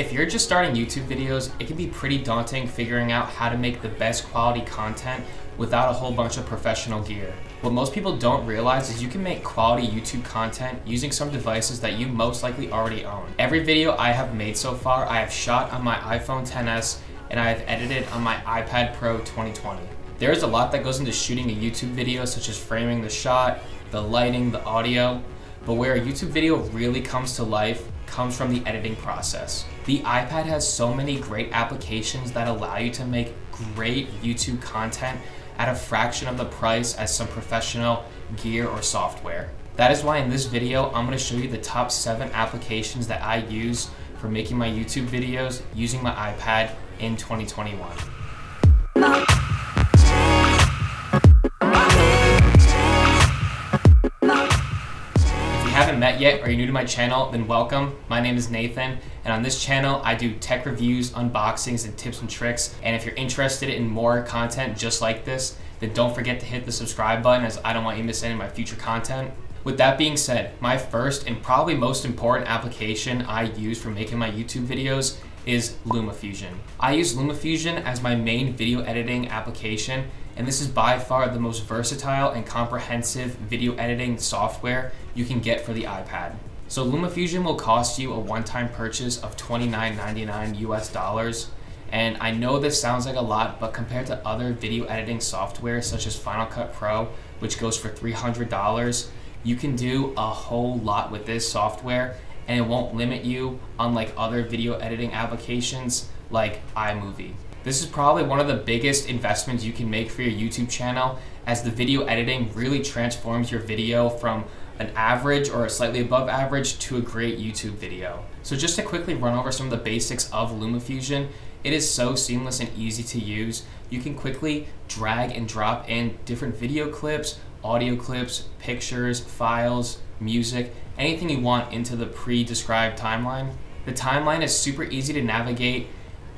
If you're just starting YouTube videos, it can be pretty daunting figuring out how to make the best quality content without a whole bunch of professional gear. What most people don't realize is you can make quality YouTube content using some devices that you most likely already own. Every video I have made so far, I have shot on my iPhone XS and I have edited on my iPad Pro 2020. There is a lot that goes into shooting a YouTube video such as framing the shot, the lighting, the audio, but where a YouTube video really comes to life comes from the editing process. The iPad has so many great applications that allow you to make great YouTube content at a fraction of the price as some professional gear or software. That is why in this video, I'm gonna show you the top seven applications that I use for making my YouTube videos using my iPad in 2021. Yet or you're new to my channel, then welcome. My name is Nathan, and on this channel, I do tech reviews, unboxings, and tips and tricks. And if you're interested in more content just like this, then don't forget to hit the subscribe button as I don't want you to miss any of my future content. With that being said, my first and probably most important application I use for making my YouTube videos is LumaFusion. I use LumaFusion as my main video editing application and this is by far the most versatile and comprehensive video editing software you can get for the iPad. So LumaFusion will cost you a one-time purchase of $29.99 US dollars. And I know this sounds like a lot, but compared to other video editing software such as Final Cut Pro, which goes for $300, you can do a whole lot with this software and it won't limit you unlike other video editing applications like iMovie. This is probably one of the biggest investments you can make for your YouTube channel as the video editing really transforms your video from an average or a slightly above average to a great YouTube video. So just to quickly run over some of the basics of LumaFusion, it is so seamless and easy to use. You can quickly drag and drop in different video clips, audio clips, pictures, files, music, anything you want into the pre-described timeline. The timeline is super easy to navigate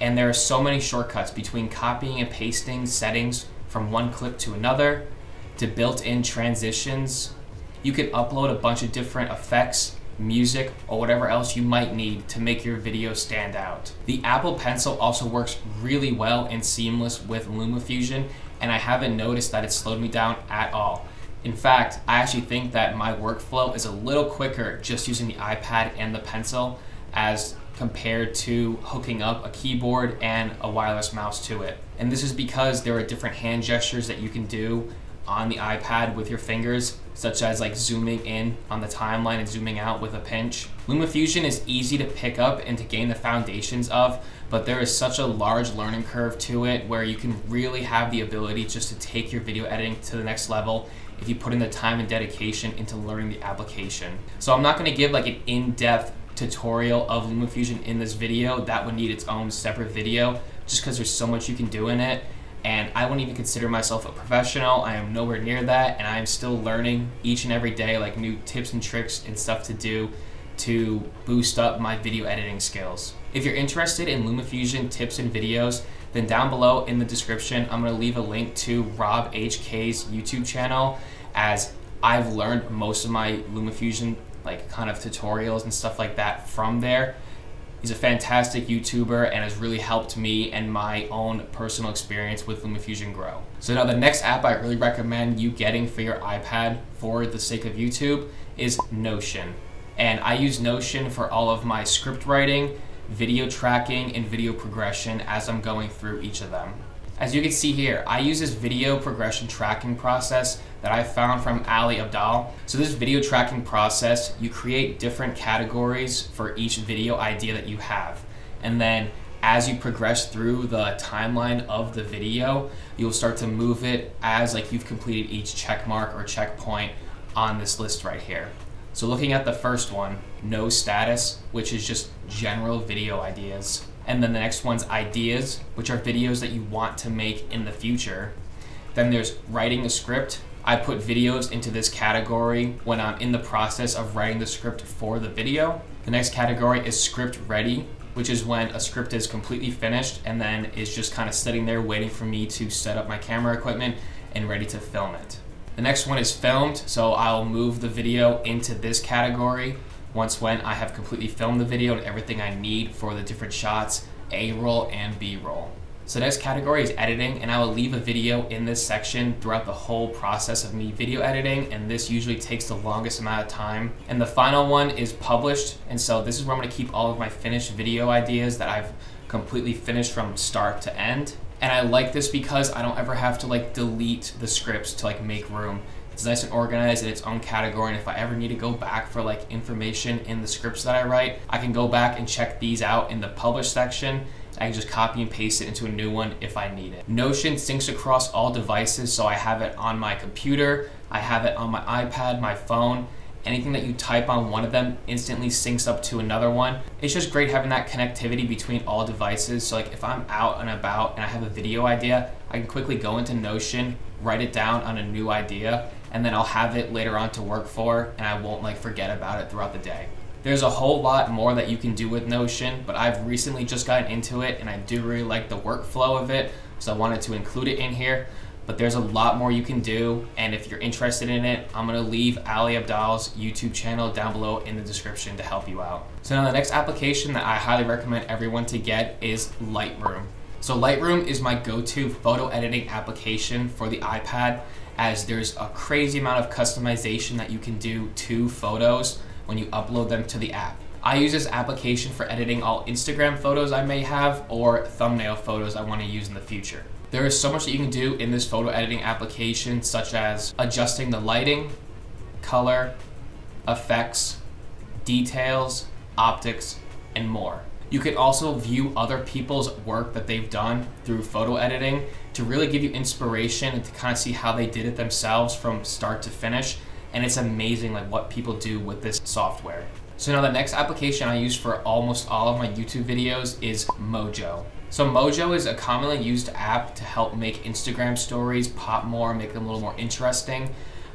and there are so many shortcuts between copying and pasting settings from one clip to another to built-in transitions. You can upload a bunch of different effects, music, or whatever else you might need to make your video stand out. The Apple Pencil also works really well and seamless with LumaFusion, and I haven't noticed that it slowed me down at all. In fact, I actually think that my workflow is a little quicker just using the iPad and the pencil as compared to hooking up a keyboard and a wireless mouse to it. And this is because there are different hand gestures that you can do on the iPad with your fingers, such as like zooming in on the timeline and zooming out with a pinch. LumaFusion is easy to pick up and to gain the foundations of, but there is such a large learning curve to it where you can really have the ability just to take your video editing to the next level if you put in the time and dedication into learning the application. So I'm not gonna give like an in-depth tutorial of LumaFusion in this video, that would need its own separate video just because there's so much you can do in it. And I wouldn't even consider myself a professional. I am nowhere near that, and I am still learning each and every day, like new tips and tricks and stuff to do to boost up my video editing skills. If you're interested in LumaFusion tips and videos, then down below in the description, I'm gonna leave a link to RobHK's YouTube channel as I've learned most of my LumaFusion like kind of tutorials and stuff like that from there. He's a fantastic YouTuber and has really helped me and my own personal experience with LumaFusion grow. So now the next app I really recommend you getting for your iPad for the sake of YouTube is Notion. And I use Notion for all of my script writing, video tracking, and video progression as I'm going through each of them. As you can see here, I use this video progression tracking process that I found from Ali Abdaal. So this video tracking process, you create different categories for each video idea that you have. And then as you progress through the timeline of the video, you'll start to move it as like you've completed each check mark or checkpoint on this list right here. So looking at the first one, no status, which is just general video ideas. And then the next one's ideas, which are videos that you want to make in the future. Then there's writing a script. I put videos into this category when I'm in the process of writing the script for the video. The next category is script ready, which is when a script is completely finished and then is just kind of sitting there waiting for me to set up my camera equipment and ready to film it. The next one is filmed, so I'll move the video into this category once when I have completely filmed the video and everything I need for the different shots, A-roll and B-roll. So next category is editing and I will leave a video in this section throughout the whole process of me video editing and this usually takes the longest amount of time. And the final one is published and so this is where I'm to keep all of my finished video ideas that I've completely finished from start to end. And I like this because I don't ever have to like delete the scripts to like make room. It's nice and organized in its own category and if I ever need to go back for like information in the scripts that I write, I can go back and check these out in the publish section I can just copy and paste it into a new one if I need it. Notion syncs across all devices, so I have it on my computer, I have it on my iPad, my phone, anything that you type on one of them instantly syncs up to another one. It's just great having that connectivity between all devices. So like if I'm out and about and I have a video idea, I can quickly go into Notion, write it down on a new idea, and then I'll have it later on to work for and I won't like forget about it throughout the day. There's a whole lot more that you can do with Notion, but I've recently just gotten into it and I do really like the workflow of it, so I wanted to include it in here. But there's a lot more you can do, and if you're interested in it, I'm gonna leave Ali Abdaal's YouTube channel down below in the description to help you out. So now the next application that I highly recommend everyone to get is Lightroom. So Lightroom is my go-to photo editing application for the iPad as there's a crazy amount of customization that you can do to photos when you upload them to the app. I use this application for editing all Instagram photos I may have or thumbnail photos I want to use in the future. There is so much that you can do in this photo editing application such as adjusting the lighting, color, effects, details, optics, and more. You can also view other people's work that they've done through photo editing to really give you inspiration and to kind of see how they did it themselves from start to finish and it's amazing like what people do with this software. So now the next application I use for almost all of my YouTube videos is Mojo. So Mojo is a commonly used app to help make Instagram stories pop more, make them a little more interesting,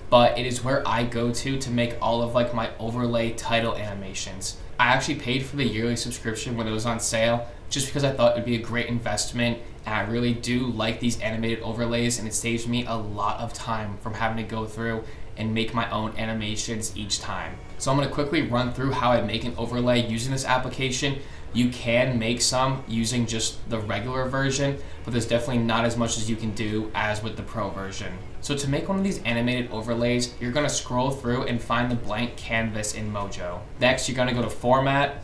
but it is where I go to to make all of like my overlay title animations. I actually paid for the yearly subscription when it was on sale just because I thought it would be a great investment and I really do like these animated overlays and it saves me a lot of time from having to go through and make my own animations each time. So I'm gonna quickly run through how I make an overlay using this application. You can make some using just the regular version, but there's definitely not as much as you can do as with the pro version. So to make one of these animated overlays, you're gonna scroll through and find the blank canvas in Mojo. Next, you're gonna go to Format,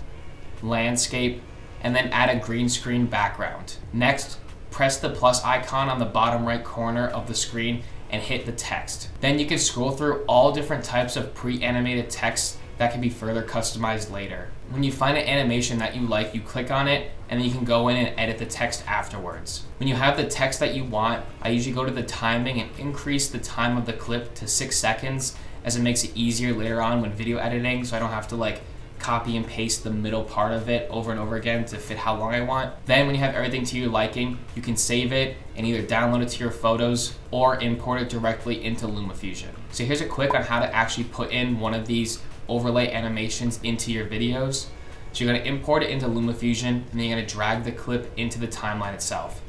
Landscape, and then add a green screen background. Next, press the plus icon on the bottom right corner of the screen and hit the text. Then you can scroll through all different types of pre-animated text that can be further customized later. When you find an animation that you like, you click on it and then you can go in and edit the text afterwards. When you have the text that you want, I usually go to the timing and increase the time of the clip to six seconds as it makes it easier later on when video editing so I don't have to like copy and paste the middle part of it over and over again to fit how long I want. Then when you have everything to your liking, you can save it and either download it to your photos or import it directly into LumaFusion. So here's a quick on how to actually put in one of these overlay animations into your videos. So you're gonna import it into LumaFusion and then you're gonna drag the clip into the timeline itself.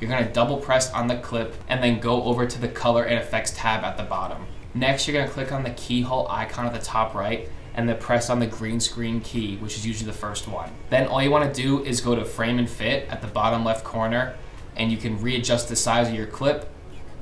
You're gonna double press on the clip and then go over to the color and effects tab at the bottom. Next, you're gonna click on the keyhole icon at the top right and then press on the green screen key, which is usually the first one. Then all you wanna do is go to frame and fit at the bottom left corner, and you can readjust the size of your clip.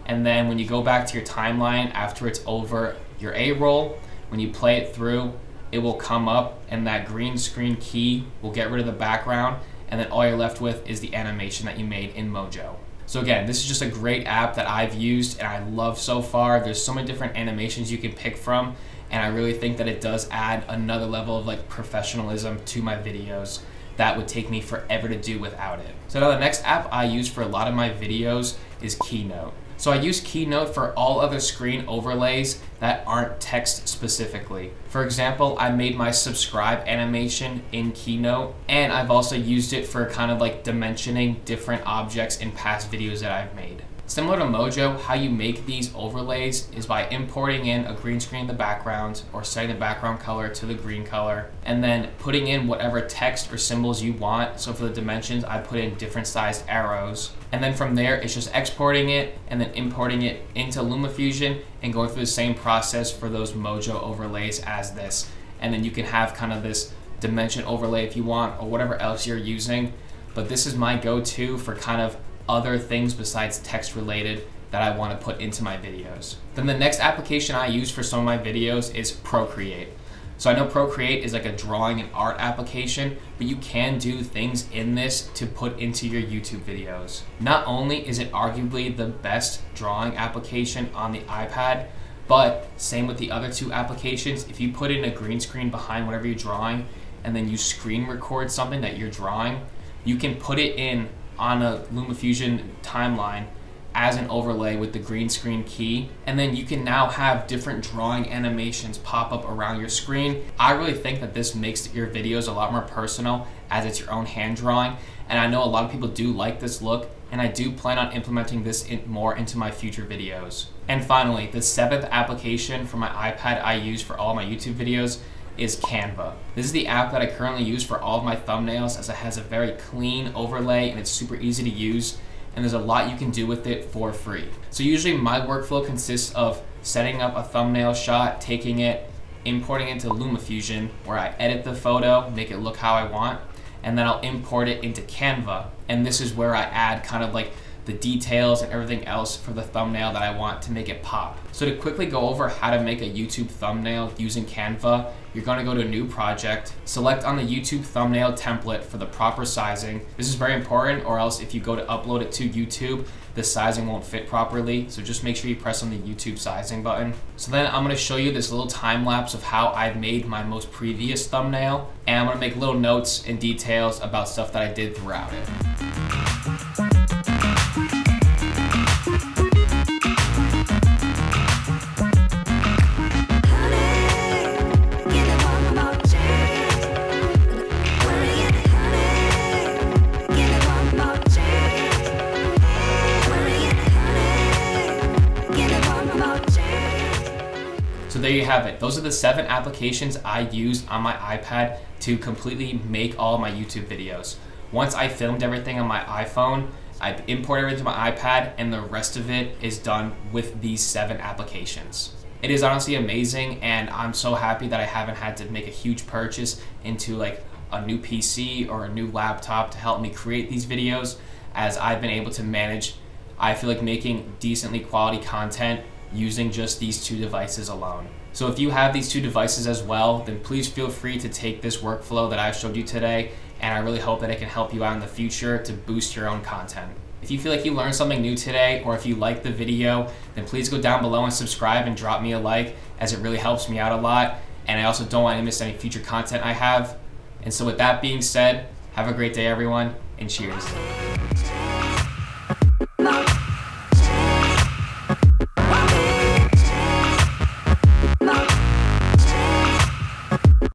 And then when you go back to your timeline after it's over your A-roll, when you play it through, it will come up and that green screen key will get rid of the background and then all you're left with is the animation that you made in Mojo. So again, this is just a great app that I've used and I love so far. There's so many different animations you can pick from and I really think that it does add another level of like professionalism to my videos that would take me forever to do without it. So now the next app I use for a lot of my videos is Keynote. So I use Keynote for all other screen overlays that aren't text specifically. For example, I made my subscribe animation in Keynote, and I've also used it for kind of like dimensioning different objects in past videos that I've made. Similar to Mojo, how you make these overlays is by importing in a green screen in the background or setting the background color to the green color and then putting in whatever text or symbols you want. So for the dimensions, I put in different sized arrows. And then from there, it's just exporting it and then importing it into LumaFusion and going through the same process for those Mojo overlays as this. and then you can have kind of this dimension overlay if you want or whatever else you're using. But this is my go-to for kind of other things besides text related that I want to put into my videos. Then the next application I use for some of my videos is Procreate. So I know Procreate is like a drawing and art application, but you can do things in this to put into your YouTube videos. Not only is it arguably the best drawing application on the iPad, but same with the other two applications, if you put in a green screen behind whatever you're drawing and then you screen record something that you're drawing, you can put it in on a LumaFusion timeline as an overlay with the green screen key and then you can now have different drawing animations pop up around your screen. I really think that this makes your videos a lot more personal as it's your own hand drawing and I know a lot of people do like this look and I do plan on implementing this in more into my future videos. And finally, the seventh application for my iPad I use for all my YouTube videos is Canva. This is the app that I currently use for all of my thumbnails as it has a very clean overlay and it's super easy to use and there's a lot you can do with it for free. So usually my workflow consists of setting up a thumbnail shot, taking it, importing it into LumaFusion where I edit the photo, make it look how I want, and then I'll import it into Canva. And this is where I add kind of like the details and everything else for the thumbnail that I want to make it pop. So to quickly go over how to make a YouTube thumbnail using Canva, you're gonna go to a new project, select on the YouTube thumbnail template for the proper sizing. This is very important or else if you go to upload it to YouTube, the sizing won't fit properly. So just make sure you press on the YouTube sizing button. So then I'm gonna show you this little time lapse of how I've made my most previous thumbnail. And I'm gonna make little notes and details about stuff that I did throughout it. There you have it. Those are the seven applications I use on my iPad to completely make all my YouTube videos. Once I filmed everything on my iPhone, I import everything to my iPad and the rest of it is done with these seven applications. It is honestly amazing and I'm so happy that I haven't had to make a huge purchase into like a new PC or a new laptop to help me create these videos as I've been able to manage I feel like making decently quality content using just these two devices alone. So if you have these two devices as well, then please feel free to take this workflow that I showed you today, and I really hope that it can help you out in the future to boost your own content. If you feel like you learned something new today, or if you liked the video, then please go down below and subscribe and drop me a like, as it really helps me out a lot, and I also don't want to miss any future content I have. And so with that being said, have a great day everyone, and cheers.